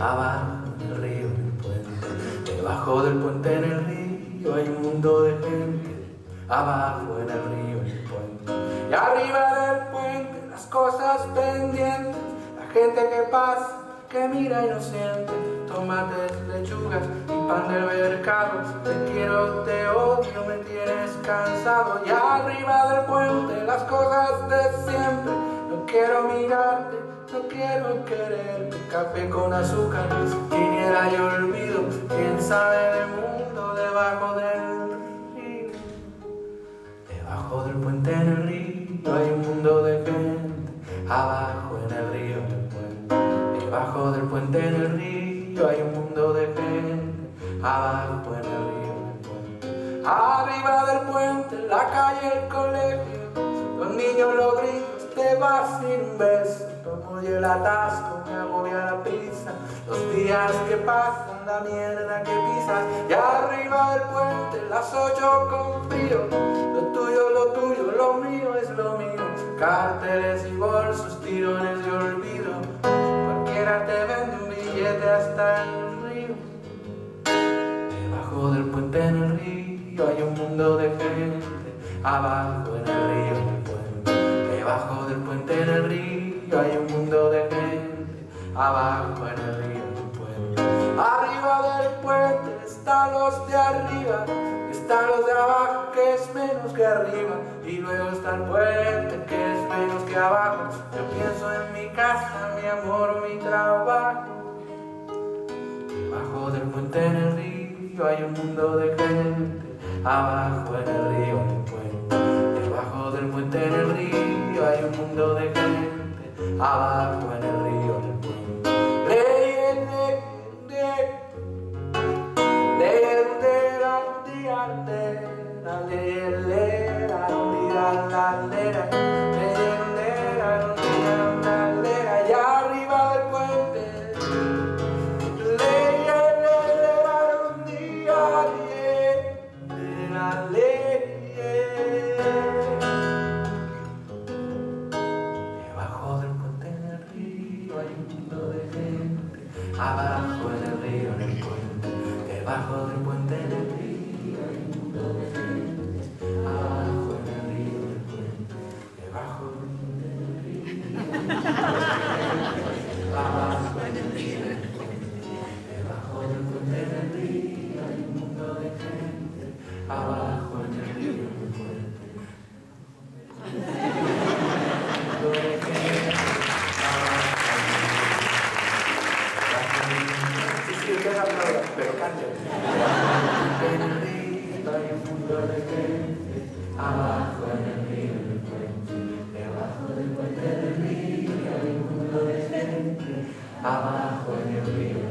abajo en el río, en el puente. Debajo del puente en el río hay un mundo de gente, abajo en el río, en el puente. Y arriba del puente las cosas pendientes, la gente que pasa, que mira y no siente. Tomates, lechugas y pan del mercado, te quiero, te odio, me tienes cansado. Y arriba del puente las cosas de siempre quiero mirarte, no quiero quererte. Café con azúcar, quiniela y olvido, quién sabe del mundo debajo del río. Debajo del puente en el río hay un mundo de gente, abajo en el río el puente. Debajo del puente en el río hay un mundo de gente, abajo en el río el puente. Arriba del puente, la calle, el colegio, los niños, los gritos, te vas sin beso. Yo el atasco, me agobia la prisa, los días que pasan, la mierda que pisas. Y arriba del puente, las ocho con frío, lo tuyo, lo tuyo, lo mío es lo mío. Carteles y bolsos, tirones de olvido, cualquiera te vende un billete hasta el río. Debajo del puente en el río hay un mundo de gente, abajo en el río. Debajo del puente en el río hay un mundo de gente, abajo en el río el puente. Arriba del puente están los de arriba, están los de abajo que es menos que arriba, y luego está el puente que es menos que abajo. Yo pienso en mi casa, mi amor, mi trabajo. Debajo del puente en el río hay un mundo de gente, abajo en el río un puente. Debajo del puente en el río un mundo de gente, abajo en el río abajo en el río en el puente, debajo del puente en el río un mundo de gente, abajo en el río en el puente, debajo del puente en el río, abajo en el río en el puente, debajo del puente en el río un mundo de gente, abajo aplauda, pero río hay un mundo de gente, abajo en el río en el puente, debajo del puente del río hay un mundo de gente, abajo en el río